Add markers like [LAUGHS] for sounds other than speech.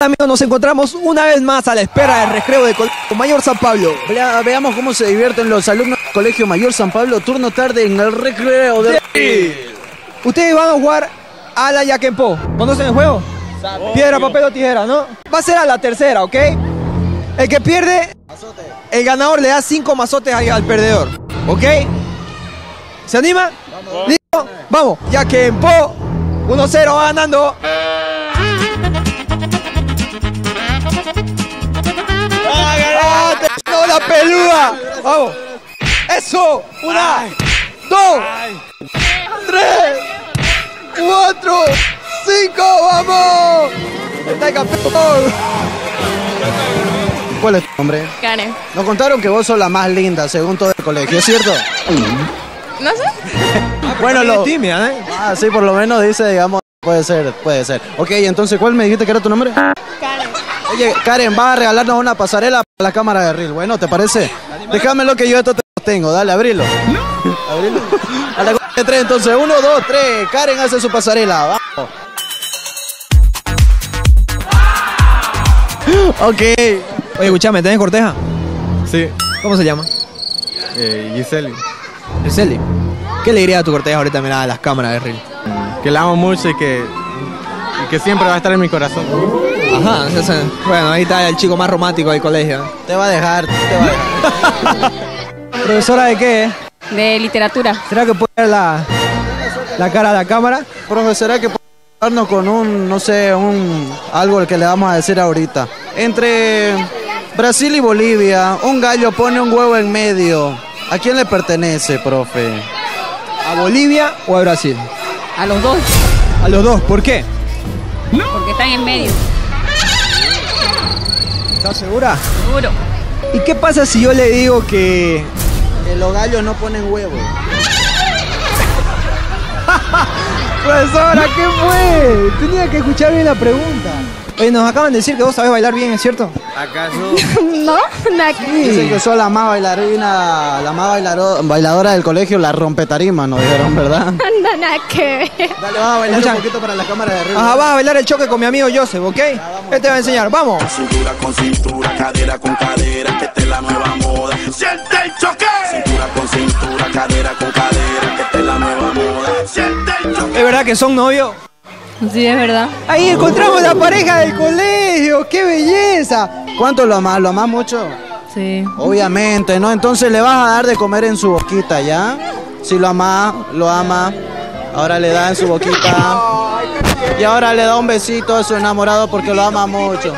amigos, nos encontramos una vez más a la espera del recreo de Colegio Mayor San Pablo. Vea- veamos cómo se divierten los alumnos del Colegio Mayor San Pablo, turno tarde en el recreo de... Ustedes van a jugar a la Yaquempo. ¿Conocen el juego? Piedra, papel o tijera, ¿no? Va a ser a la tercera, ¿ok? El que pierde, el ganador le da cinco mazotes al perdedor, ¿ok? ¿Se anima? ¿Listo? Vamos, Yaquempo, 1-0 va ganando. ¡Vamos! ¡Eso! ¡Una! ¡Dos! ¡Tres! ¡Cuatro! ¡Cinco! ¡Vamos! ¡Está el campeón! ¿Cuál es tu nombre? Karen. Nos contaron que vos sos la más linda según todo el colegio, ¿es cierto? No sé. Bueno, Lo lo... tímida, ¿eh? Ah, sí, por lo menos dice, digamos, puede ser, puede ser. Ok, entonces, ¿cuál me dijiste que era tu nombre? Karen. Oye, Karen, vas a regalarnos una pasarela para la cámara de reel. Bueno, ¿te parece? Déjamelo que yo esto te lo tengo. Dale, abrilo. Abrilo. A la cuenta de tres, entonces. Uno, dos, tres. Karen hace su pasarela. Vamos. Ok. Oye, escúchame, ¿tenés corteja? Sí, ¿Cómo se llama? eh, Giselle. Giseli. ¿Qué le diría a tu corteja ahorita mirada a las cámaras de Reel? Que la amo mucho y que, que siempre va a estar en mi corazón. Ajá, ese- bueno, ahí está el chico más romántico del colegio. Te va a dejar, te va a dejar. [LAUGHS] ¿Profesora de qué? De literatura. ¿Será que puede ver la, la cara a la cámara? Profesora, que puede darnos con un, no sé, un algo que le vamos a decir ahorita. Entre Brasil y Bolivia, un gallo pone un huevo en medio. ¿A quién le pertenece, profe? ¿A Bolivia o a Brasil? A los dos. A los dos, ¿por qué? Porque están en medio. ¿Estás segura? Seguro. ¿Y qué pasa si yo le digo que Que los gallos no ponen huevos. [LAUGHS] Profesora, ¿qué fue? Tenía que escuchar bien la pregunta. Oye, nos acaban de decir que vos sabés bailar bien, ¿es cierto? ¿Acaso? [LAUGHS] No, Dicen que sos la más bailarina, la más bailaro- bailadora del colegio, la rompetarima, nos dijeron, ¿verdad? [LAUGHS] Anda, nada que. Dale, vamos a bailar un poquito para la cámara de arriba. Ajá, vas a bailar el choque con mi amigo Joseph, ¿ok? Él te va a enseñar, vamos. Cintura con cintura, cadera con cadera, que esta es la nueva moda. ¡Siente el choque! Cintura con cintura, cadera con cadera, que esta es la nueva moda. ¡Siente el choque! ¿Es verdad que son novios? Sí, es verdad. Ahí encontramos la pareja del colegio, qué belleza. ¿Cuánto lo amas? ¿Lo amas mucho? Sí. Obviamente, ¿no? Entonces le vas a dar de comer en su boquita, ¿ya? Si lo ama, lo ama. Ahora le da en su boquita. Y ahora le da un besito a su enamorado porque lo ama mucho.